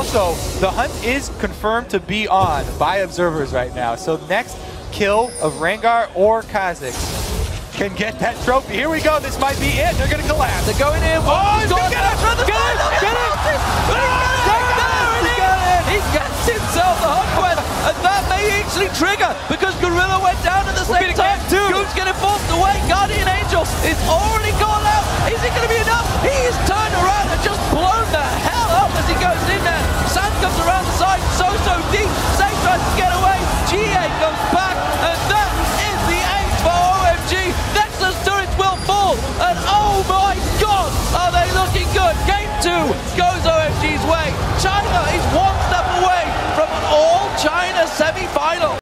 Also, the hunt is confirmed to be on by observers right now. So next kill of Rengar or Kha'Zix can get that trophy. Here we go. This might be it. They're going to collapse. They're going in. Oh, He's he's gonna get it! Get it! Get it! It! He gets himself the hot quest, and that may actually trigger because Gorilla went down at the same time. Ggoong's getting forced away. Guardian Angel is already gone China semi-final.